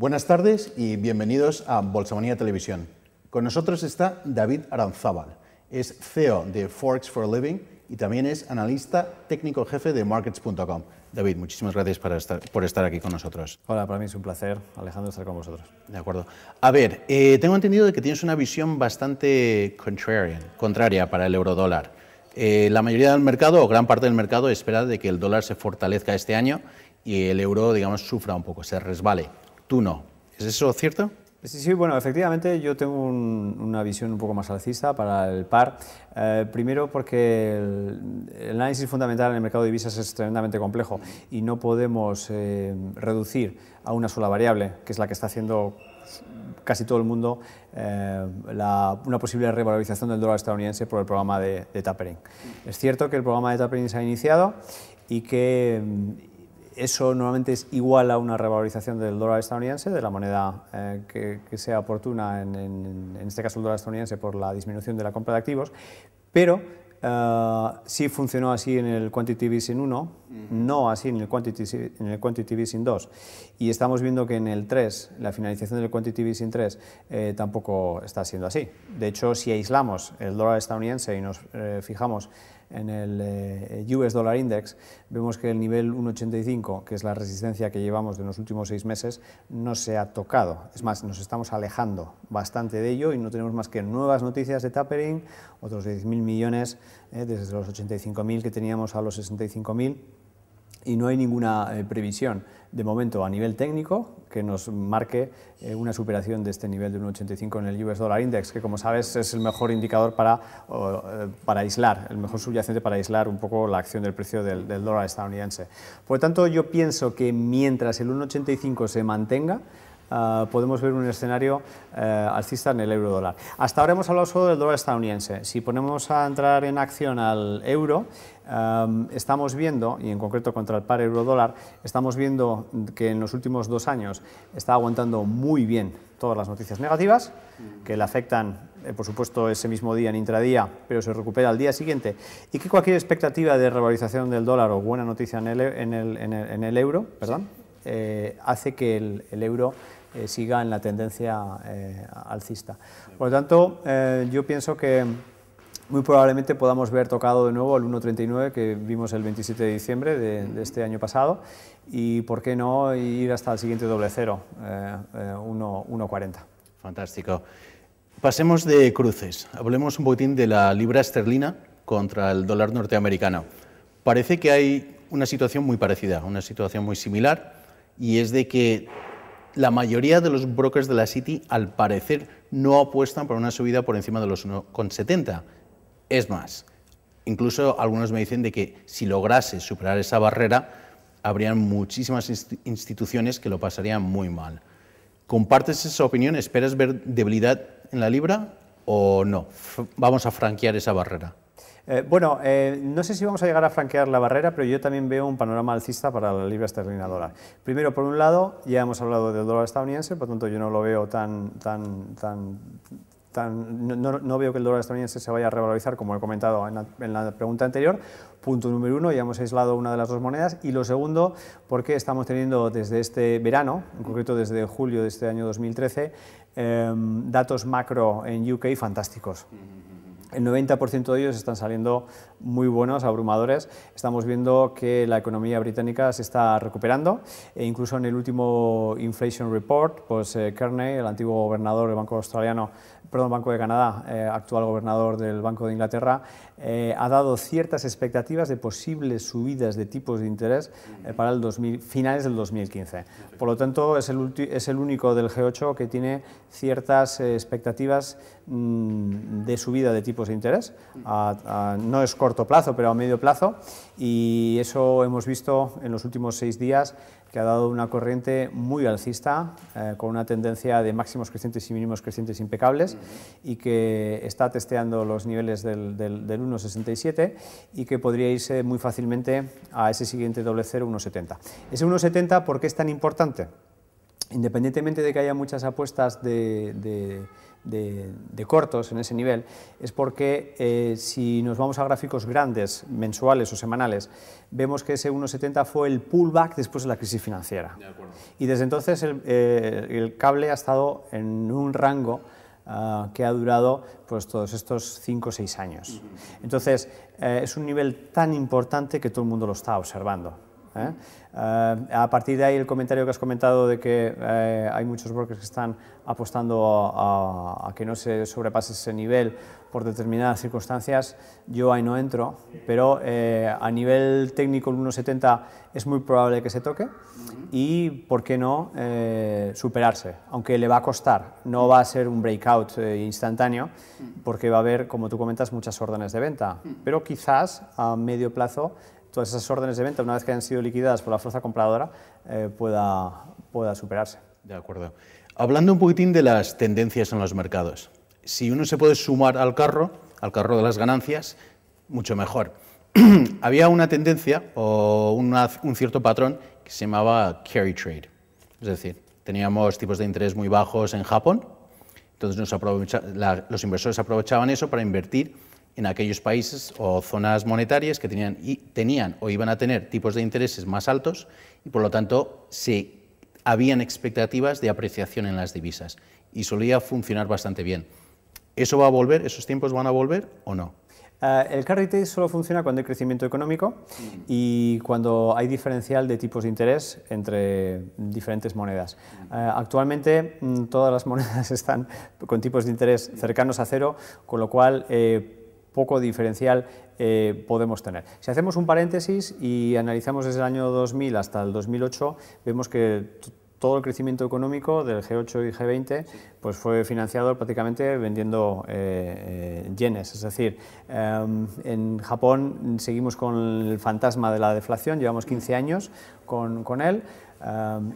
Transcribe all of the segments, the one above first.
Buenas tardes y bienvenidos a Bolsamanía Televisión. Con nosotros está David Aranzábal. Es CEO de Forex for a Living y también es analista técnico jefe de Markets.com. David, muchísimas gracias por estar aquí con nosotros. Hola, para mí es un placer, Alejandro, estar con vosotros. De acuerdo. A ver, eh, tengo entendido de que tienes una visión bastante contrarian, contraria para el eurodólar. Eh, la mayoría del mercado, o gran parte del mercado, espera de que el dólar se fortalezca este año y el euro, digamos, sufra un poco, se resbale. Tú no. ¿Es eso cierto? Sí, sí, bueno, efectivamente yo tengo una visión un poco más alcista para el par. Eh, primero porque el, análisis fundamental en el mercado de divisas es tremendamente complejo y no podemos eh, reducir a una sola variable, que es la que está haciendo casi todo el mundo, eh, una posible revalorización del dólar estadounidense por el programa de, de tapering. Es cierto que el programa de tapering se ha iniciado y que eso normalmente es igual a una revalorización del dólar estadounidense, de la moneda eh, que, sea oportuna, en, este caso el dólar estadounidense, por la disminución de la compra de activos, pero eh, sí funcionó así en el Quantitative Easing 1, no así en el, Quantitative, en el Quantitative Easing 2. Y estamos viendo que en el 3, la finalización del Quantitative Easing 3, eh, tampoco está siendo así. De hecho, si aislamos el dólar estadounidense y nos fijamos en el eh, US Dollar Index, vemos que el nivel 1,85, que es la resistencia que llevamos de los últimos seis meses, no se ha tocado. Es más, nos estamos alejando bastante de ello y no tenemos más que nuevas noticias de tapering, otros 10.000 millones, eh, desde los 85.000 que teníamos a los 65.000 y no hay ninguna eh, previsión de momento a nivel técnico que nos marque eh, una superación de este nivel de 1,85 en el US Dollar Index, que como sabes es el mejor indicador para, eh, para aislar, el mejor subyacente para aislar un poco la acción del precio del, del dólar estadounidense. Por lo tanto, yo pienso que mientras el 1,85 se mantenga, Ah, podemos ver un escenario eh, alcista en el euro dólar. Hasta ahora hemos hablado solo del dólar estadounidense. Si ponemos a entrar en acción al euro, estamos viendo, y en concreto contra el par euro dólar, estamos viendo que en los últimos dos años está aguantando muy bien todas las noticias negativas, que le afectan eh, por supuesto, ese mismo día en intradía, pero se recupera al día siguiente, y que cualquier expectativa de revalorización del dólar o buena noticia en el, en el, en el, euro perdón, eh, hace que el euro eh, siga en la tendencia eh, alcista. Por lo tanto, eh, yo pienso que muy probablemente podamos ver tocado de nuevo el 1.39 que vimos el 27 de diciembre de, este año pasado y, ¿por qué no, ir hasta el siguiente doble cero, 1.40. Fantástico. Pasemos de cruces. Hablemos un poquitín de la libra esterlina contra el dólar norteamericano. Parece que hay una situación muy parecida, una situación muy similar, y es de que la mayoría de los brokers de la City, al parecer, no apuestan por una subida por encima de los 1,70. Es más, incluso algunos me dicen de que si lograse superar esa barrera, habrían muchísimas instituciones que lo pasarían muy mal. ¿Compartes esa opinión? ¿Esperas ver debilidad en la libra o no? Vamos a franquear esa barrera. Eh, bueno, eh, no sé si vamos a llegar a franquear la barrera, pero yo también veo un panorama alcista para la libra esterlina. Primero, por un lado, ya hemos hablado del dólar estadounidense, por lo tanto yo no lo veo tan, tan, tan, no, veo que el dólar estadounidense se vaya a revalorizar, como he comentado en la, en la, pregunta anterior. Punto número uno, ya hemos aislado una de las dos monedas. Y lo segundo, porque estamos teniendo desde este verano, en concreto desde julio de este año 2013, eh, datos macro en UK fantásticos. El 90% de ellos están saliendo muy buenos, abrumadores. Estamos viendo que la economía británica se está recuperando e incluso en el último Inflation Report, pues eh, Kearney, el antiguo gobernador del Banco Australiano, perdón, Banco de Canadá, eh, actual gobernador del Banco de Inglaterra, eh, ha dado ciertas expectativas de posibles subidas de tipos de interés eh, para el 2000, finales del 2015. Por lo tanto, es el, es el único del G8 que tiene ciertas expectativas mm, de subida de tipos de interés. no es corto plazo, pero a medio plazo. Y eso hemos visto en los últimos seis días que ha dado una corriente muy alcista, eh, con una tendencia de máximos crecientes y mínimos crecientes impecables, y que está testeando los niveles del, del, 1,67 y que podría irse muy fácilmente a ese siguiente doble cero, 1,70. Ese 1,70, ¿por qué es tan importante? Independientemente de que haya muchas apuestas de, cortos en ese nivel, es porque eh, si nos vamos a gráficos grandes, mensuales o semanales, vemos que ese 1,70 fue el pullback después de la crisis financiera. y desde entonces eh, el, cable ha estado en un rango ah, que ha durado pues, todos estos 5 o 6 años. Entonces, eh, es un nivel tan importante que todo el mundo lo está observando. ¿Eh? Eh, a partir de ahí, el comentario que has comentado de que eh, hay muchos brokers que están apostando a, que no se sobrepase ese nivel por determinadas circunstancias, yo ahí no entro, pero a nivel técnico el 1,70 es muy probable que se toque y, ¿por qué no?, superarse, aunque le va a costar, no va a ser un breakout instantáneo, porque va a haber, como tú comentas, muchas órdenes de venta, pero quizás a medio plazo todas esas órdenes de venta, una vez que hayan sido liquidadas por la fuerza compradora, eh, pueda, pueda superarse. De acuerdo. Hablando un poquitín de las tendencias en los mercados. Si uno se puede sumar al carro, al carro de las ganancias, mucho mejor. Había una tendencia o un cierto patrón que se llamaba carry trade. Es decir, teníamos tipos de interés muy bajos en Japón, entonces los inversores aprovechaban eso para invertir en aquellos países o zonas monetarias que tenían, y o iban a tener tipos de intereses más altos y por lo tanto se habían expectativas de apreciación en las divisas y solía funcionar bastante bien. ¿Eso va a volver? ¿Esos tiempos van a volver o no? Eh, el carry trade solo funciona cuando hay crecimiento económico y cuando hay diferencial de tipos de interés entre diferentes monedas. Eh, actualmente mm, todas las monedas están con tipos de interés cercanos a cero, con lo cual eh, poco diferencial eh, podemos tener. Si hacemos un paréntesis y analizamos desde el año 2000 hasta el 2008, vemos que todo el crecimiento económico del G8 y G20 pues fue financiado prácticamente vendiendo eh, eh, yenes. Es decir, em, en Japón seguimos con el fantasma de la deflación, llevamos 15 años con, con él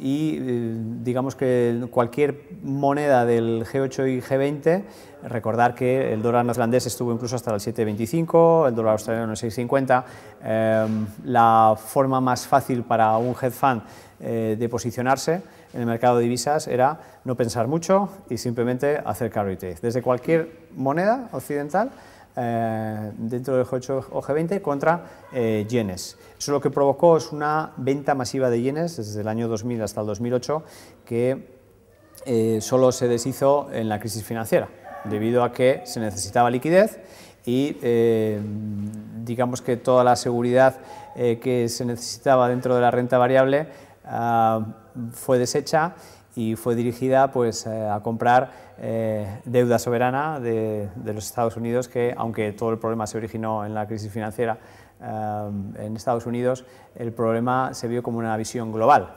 y eh, digamos que cualquier moneda del G8 y G20, recordar que el dólar neerlandés estuvo incluso hasta el 7,25, el dólar australiano el 6,50, la forma más fácil para un hedge fund eh, de posicionarse en el mercado de divisas era no pensar mucho y simplemente hacer carry trade, desde cualquier moneda occidental eh, dentro del G8 o G20 contra eh, yenes. Eso lo que provocó es una venta masiva de yenes desde el año 2000 hasta el 2008 que eh, solo se deshizo en la crisis financiera, debido a que se necesitaba liquidez y digamos que toda la seguridad que se necesitaba dentro de la renta variable ah, fue deshecha y fue dirigida pues, eh, a comprar eh, deuda soberana de, los Estados Unidos, que aunque todo el problema se originó en la crisis financiera eh, en Estados Unidos, el problema se vio como una visión global.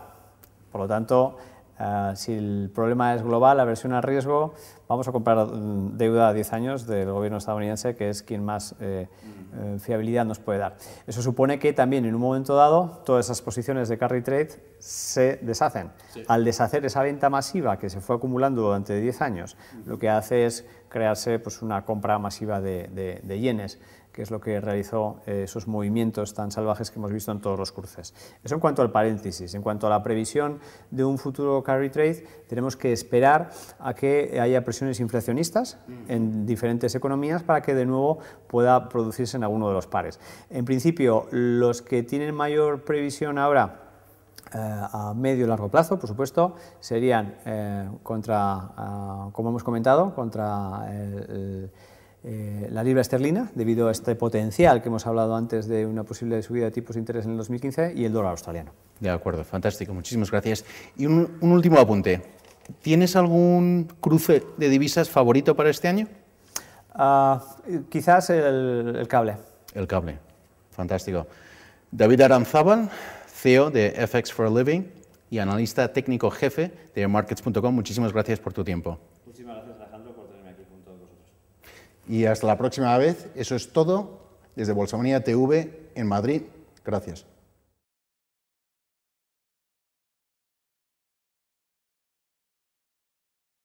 Por lo tanto, Ah, si el problema es global, la versión al riesgo, vamos a comprar mm, deuda a 10 años del gobierno estadounidense, que es quien más eh, eh, fiabilidad nos puede dar. Eso supone que también en un momento dado todas esas posiciones de carry trade se deshacen. Al deshacer esa venta masiva que se fue acumulando durante 10 años, lo que hace es crearse pues, una compra masiva de, de yenes que es lo que realizó eh, esos movimientos tan salvajes que hemos visto en todos los cruces. Eso en cuanto al paréntesis. En cuanto a la previsión de un futuro carry trade, tenemos que esperar a que haya presiones inflacionistas en diferentes economías para que de nuevo pueda producirse en alguno de los pares. En principio, los que tienen mayor previsión ahora a medio y largo plazo, por supuesto, serían eh, contra, ah, como hemos comentado, contra el eh, la libra esterlina, debido a este potencial que hemos hablado antes de una posible subida de tipos de interés en el 2015, y el dólar australiano. De acuerdo, fantástico, muchísimas gracias. Y un, último apunte. ¿Tienes algún cruce de divisas favorito para este año? Ah, quizás el, cable. El cable, fantástico. David Aranzábal, CEO de FX for a Living y analista técnico jefe de Markets.com, muchísimas gracias por tu tiempo. Y hasta la próxima vez, eso es todo desde Bolsamanía TV en Madrid. Gracias.